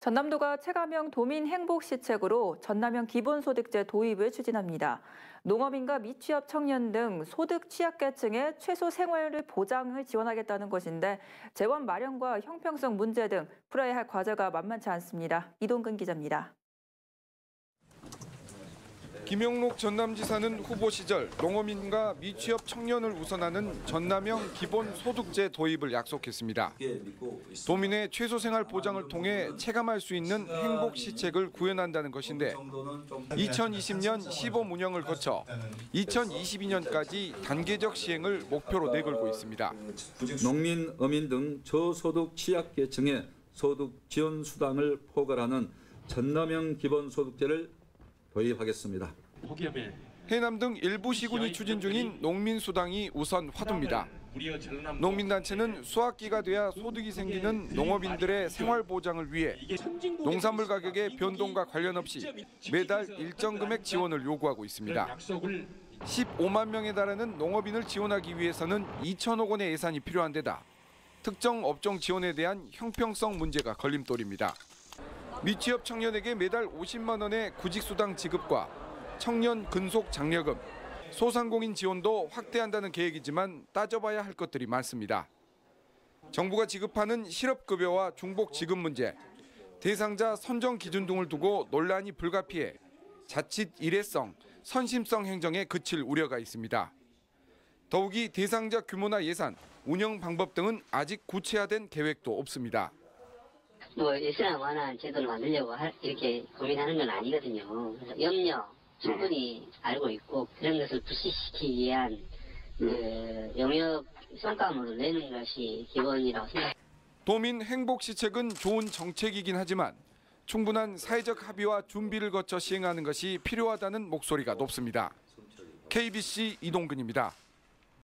전남도가 체감형 도민 행복 시책으로 전남형 기본소득제 도입을 추진합니다. 농업인과 미취업 청년 등 소득 취약계층의 최소 생활을 보장을 지원하겠다는 것인데 재원 마련과 형평성 문제 등 풀어야 할 과제가 만만치 않습니다. 이동근 기자입니다. 김영록 전남지사는 후보 시절 농어민과 미취업 청년을 우선하는 전남형 기본소득제 도입을 약속했습니다. 도민의 최소 생활 보장을 통해 체감할 수 있는 행복 시책을 구현한다는 것인데 2020년 시범 운영을 거쳐 2022년까지 단계적 시행을 목표로 내걸고 있습니다. 농민, 어민 등 저소득 취약계층의 소득 지원 수당을 포괄하는 전남형 기본소득제를 도입하겠습니다. 해남 등 일부 시군이 추진 중인 농민수당이 우선 화두입니다. 농민단체는 수확기가 돼야 소득이 생기는 농업인들의 생활 보장을 위해 농산물 가격의 변동과 관련 없이 매달 일정 금액 지원을 요구하고 있습니다. 15만 명에 달하는 농업인을 지원하기 위해서는 2천억 원의 예산이 필요한 데다 특정 업종 지원에 대한 형평성 문제가 걸림돌입니다. 미취업 청년에게 매달 50만 원의 구직수당 지급과 청년 근속 장려금, 소상공인 지원도 확대한다는 계획이지만 따져봐야 할 것들이 많습니다. 정부가 지급하는 실업급여와 중복 지급 문제, 대상자 선정 기준 등을 두고 논란이 불가피해 자칫 일회성, 선심성 행정에 그칠 우려가 있습니다. 더욱이 대상자 규모나 예산, 운영 방법 등은 아직 구체화된 계획도 없습니다. 뭐 예산 완화한 제도를 만들려고 할- 이렇게 고민하는 건 아니거든요. 그래서 염려 충분히 알고 있고 그런 것을 불식시키기 위한 그 영역 성과물을 내는 것이 기본이라고 생각합니다. 도민 행복 시책은 좋은 정책이긴 하지만 충분한 사회적 합의와 준비를 거쳐 시행하는 것이 필요하다는 목소리가 높습니다. KBC 이동근입니다.